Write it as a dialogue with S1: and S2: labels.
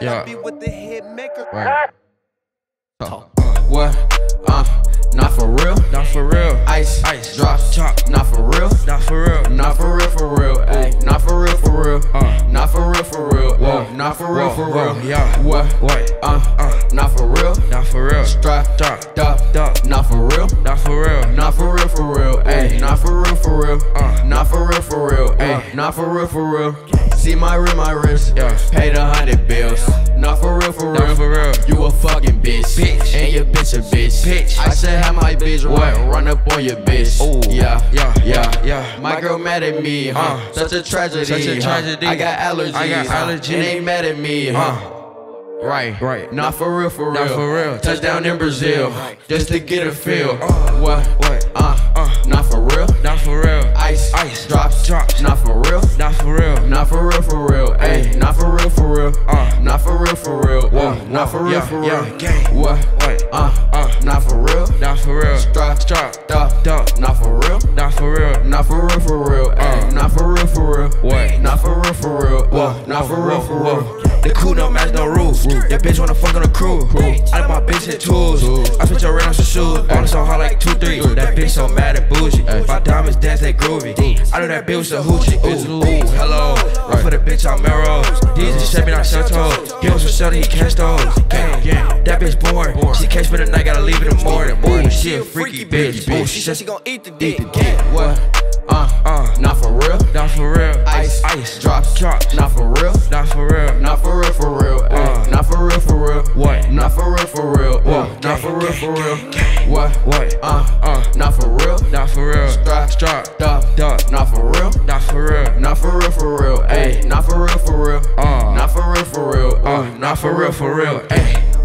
S1: Yeah.
S2: Be with the hit maker.
S1: Right. Talk.
S3: What? Uh, not for real.
S1: Not for real.
S3: Ice,
S1: Ice.
S3: drops,
S1: Chop.
S3: Not for real.
S1: Not for real.
S3: Not for real, for real. Ayy, not for real, for real.
S1: Uh.
S3: Not for real, for real.
S1: Whoa.
S3: Ayy, not for real,
S1: Whoa,
S3: for
S1: whoa,
S3: real.
S1: yeah.
S3: What?
S1: What?
S3: Uh,
S1: Uh.
S3: not for real.
S1: Not for real.
S3: Drop,
S1: Drop.
S3: duck,
S1: Duck.
S3: Not for real.
S1: Not for real.
S3: Not for real, for real. Ayy, not for real, for real.
S1: Uh.
S3: Not for real, for real.
S1: Uh.
S3: Not for real, for real. See my rim, my wrist.
S1: Yeah.
S3: Paid a hundred bills. Not for real, for real.
S1: For real.
S3: You a fucking bitch.
S1: Bitch.
S3: And your bitch a bitch.
S1: Bitch.
S3: I should have my bitch
S1: What?
S3: run, up on your bitch.
S1: Ooh.
S3: Yeah.
S1: Yeah,
S3: Yeah.
S1: yeah.
S3: My girl mad at me, huh?
S1: Uh.
S3: Such a tragedy.
S1: Such a tragedy.
S3: I got allergies.
S1: I got allergies.
S3: And they mad at me, huh?
S1: Uh.
S3: Right,
S1: Right.
S3: Not for real, for real.
S1: Not for real.
S3: Touchdown in Brazil, just to get a feel.
S1: Uh.
S3: What?
S1: What?
S3: Uh. Not for real.
S1: Not for real.
S3: Ice,
S1: Ice.
S3: drops,
S1: Drops.
S3: Not for real.
S1: Not for real.
S3: Not for real, for real. Ayy, not for real, for real.
S1: Uh.
S3: Not for real, for real.
S1: Whoa,
S3: Uh, not for real, for real.
S1: gang.
S3: What?
S1: What?
S3: Uh,
S1: Uh.
S3: Not for real.
S1: Not for real.
S3: Drop,
S1: Drop.
S3: duck,
S1: Duck.
S3: Not for real.
S1: Not for real.
S3: Not for real, for real. Ayy,
S1: Uh.
S3: not for real, for real.
S1: What?
S3: Not for real, for real. Uh,
S1: Whoa,
S3: not for real, for real.
S1: The cool don't match no rules. That bitch wanna fuck on the crew. I let my bitch hit tools. I spit your ring on some shoes. Bonus so hard like two three. That bitch so mad and bougie. My diamonds dance they groovy. I know that bitch was a hoochie. Ooh, ooh, hello. I put a bitch on Melrose. These is Chevy, not Shelto. He some shelter, he catch those. Gang, gang. That bitch born. She catch me tonight, gotta leave in the morning. Ooh, she a freaky bitch. Ooh, she said she gon' eat the dick.
S3: What? Uh,
S1: Uh,
S3: not for real.
S1: not for real.
S3: Ice,
S1: ice.
S3: drops,
S1: Drops.
S3: Not for real.
S1: Not for real.
S3: Not for real, for real.
S1: Uh.
S3: Not for real, for real.
S1: What?
S3: Not for real, for real.
S1: Whoa,
S3: Uh, not for real, for real. What?
S1: What?
S3: Uh,
S1: Uh,
S3: not for real.
S1: not for real.
S3: Strap,
S1: Strap.
S3: duck,
S1: Duck.
S3: Not for real.
S1: Not for real.
S3: Not for real, for real. Ayy, not for real, for real.
S1: Uh.
S3: Not for real, for real.
S1: Uh, not for real, for real. Ayy.